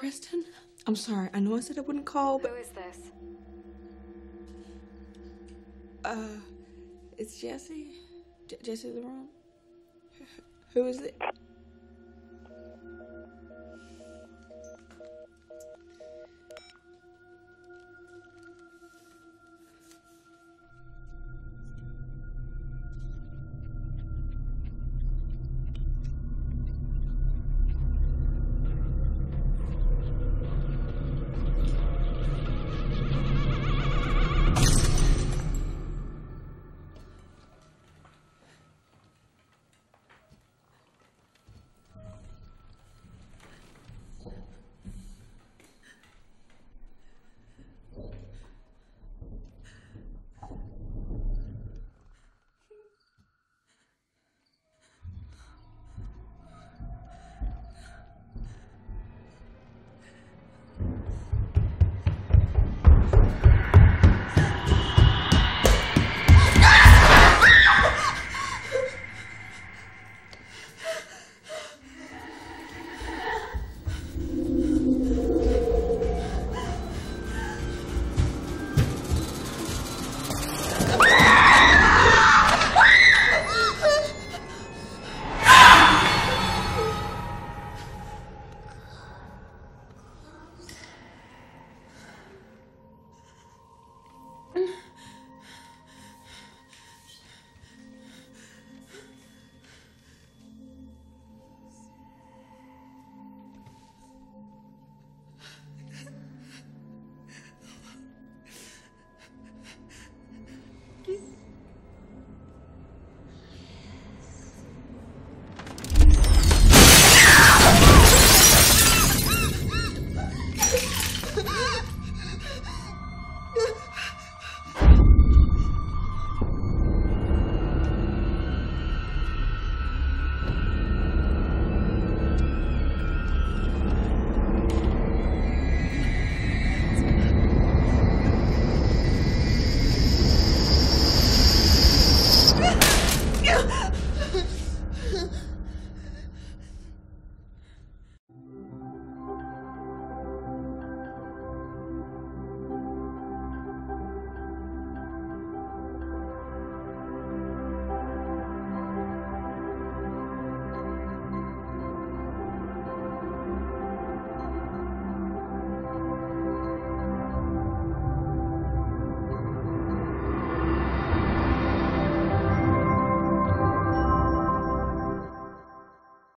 Kristen, I'm sorry. I know I said I wouldn't call, but Who is this? uh, it's Jessie. J- Jessie the wrong. Who is it? 哼